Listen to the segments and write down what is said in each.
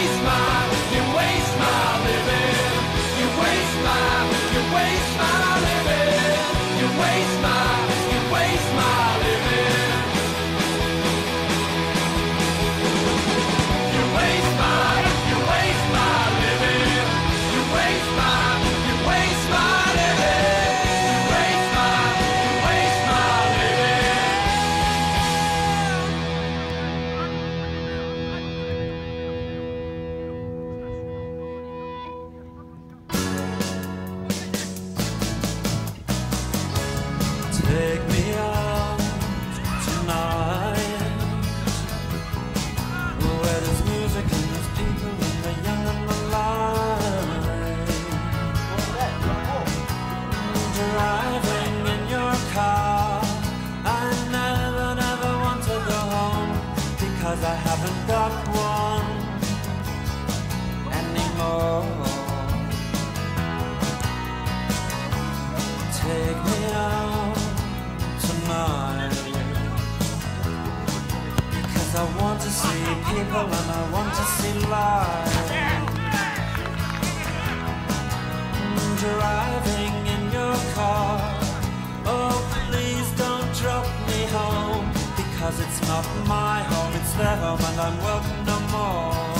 face my I want to see people and I want to see life. Driving in your car. Oh, please don't drop me home. Because it's not my home, it's their home, and I'm welcome no more.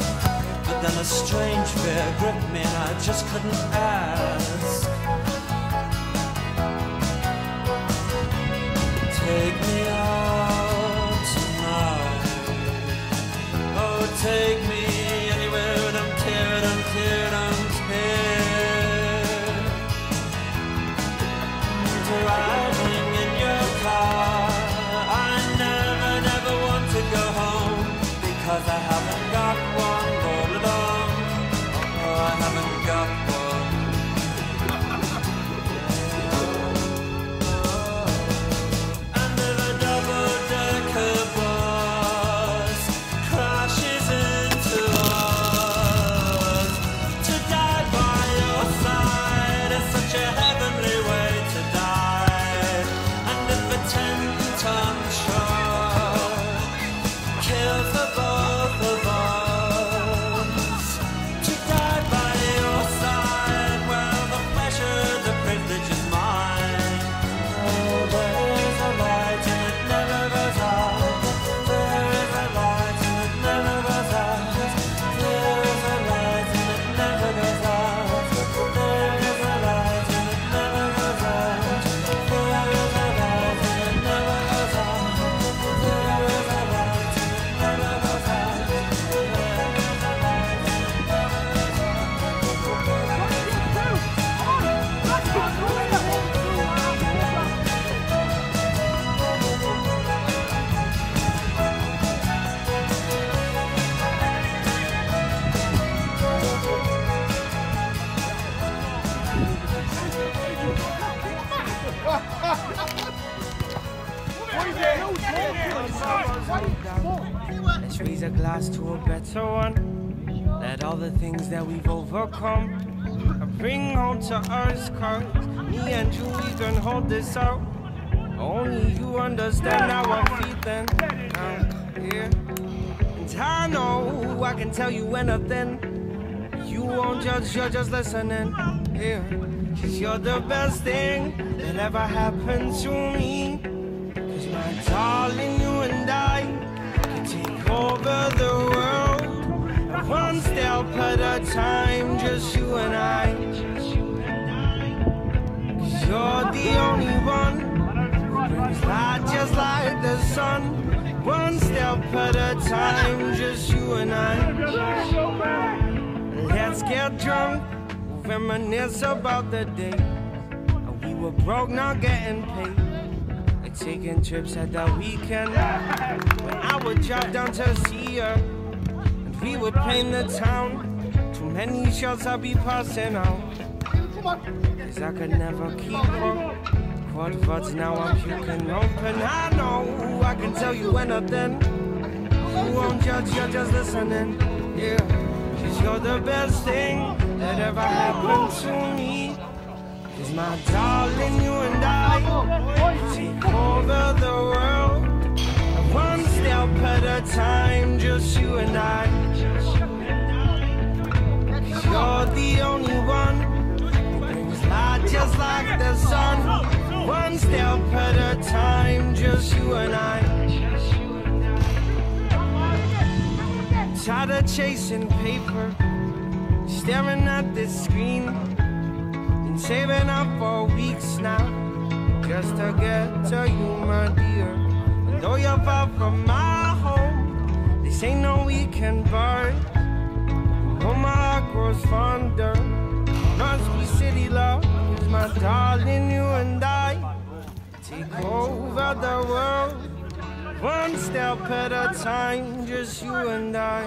a strange fear gripped me and I just couldn't ask. Take me out tonight. Oh, take me anywhere. I don't care, I don't care, I don't care. Let's raise a glass to a better one. Let all the things that we've overcome bring home to us, cause me and you, we can hold this out. Only you understand how I'm feeling. And I know I can tell you anything. You won't judge, you're just listening. Cause you're the best thing that ever happened to me. My darling, you and I can take over the world. One step at a time, just you and I. Cause you're the only one who brings just like the sun. One step at a time, just you and I. Let's get drunk, reminisce about the day. We were broke, not getting paid. Taking trips at the weekend. When I would drive down to see her, and we would paint the town. Too many shots I'd be passing out. Cause I could never keep up. Quad vods now I'm puking open. I know I can tell you anything. You won't judge, you're just listening. Yeah. Cause you're the best thing that ever happened to me. My darling, you and I take over the world. One step at a time, just you and I. Cause you're the only one brings light just like the sun. One step at a time, just you and I. Tired of chasing paper, staring at this screen. Saving up for weeks now, just to get to you, my dear. And though you're far from my home, this ain't no weekend bar. Oh, my heart grows fonder. Be city love, is my darling, you and I. Take over the world. One step at a time, just you and I.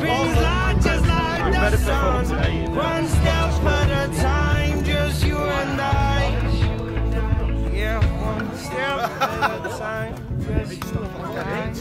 who brings just like the sun. One step at a time, just you and I. Yeah, one step at a time, just you and I.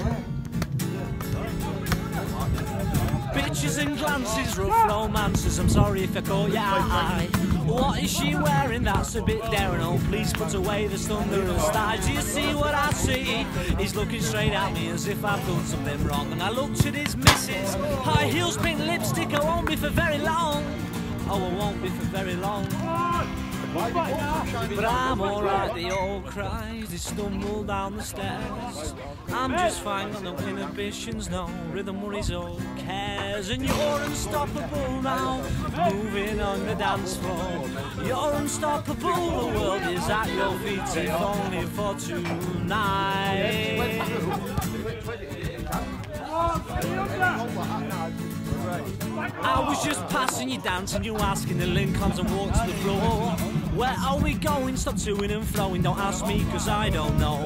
Bitches and glances, rough romances. I'm sorry if I caught your eye. What is she wearing? That's a bit daring. Oh, please put away the thunder and. Do you see what I see? He's looking straight at me as if I've done something wrong. And I looked at his missus. High heels, pink lipstick. I won't be for very long. Oh, I won't be for very long. But I'm alright, they all cry, they stumble down the stairs. I'm just fine, got no inhibitions, no rhythm worries or cares. And you're unstoppable now, moving on the dance floor. You're unstoppable, the world is at your feet, if only for tonight. I was just passing you dancing, you asking the Lincolns and walk to the floor. Where are we going? Stop toing and throwing, don't ask me cause I don't know.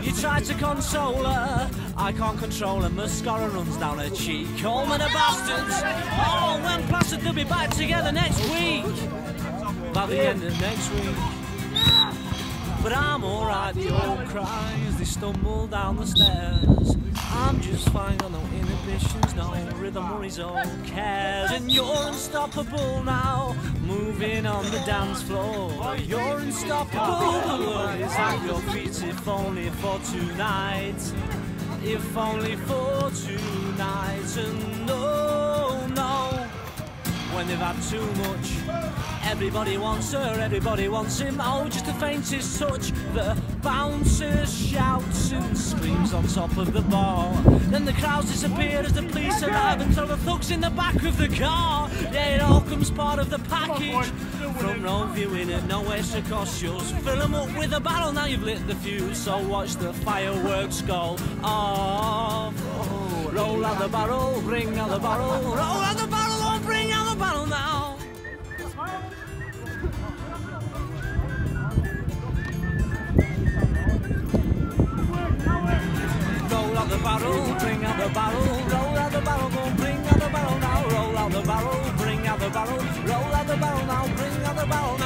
You tried to console her, I can't control her, mascara runs down her cheek. Oh man, the bastards! Oh, when plastered, they'll be back together next week. By the end of next week. But I'm alright, they all cry as they stumble down the stairs. I'm just fine, got no inhibitions, no rhythm or cares. And you're unstoppable now, moving on the dance floor. You're unstoppable, the world is at your feet, if only for tonight. If only for tonight. And no, no, when they've had too much. Everybody wants her, everybody wants him. Oh, just the faintest touch. The bouncer shouts and screams on top of the bar. Then the crowds disappear as the police arrive and throw the thugs in the back of the car. Yeah, it all comes part of the package. From row viewing and no extra cost yours. Fill them up with a barrel, now you've lit the fuse. So watch the fireworks go off. Roll out the barrel, bring out the barrel. Roll out the the barrel, bring out the barrel, roll out the barrel, go bring out the barrel now, roll out the barrel, bring out the barrel, roll out the barrel now, bring out the barrel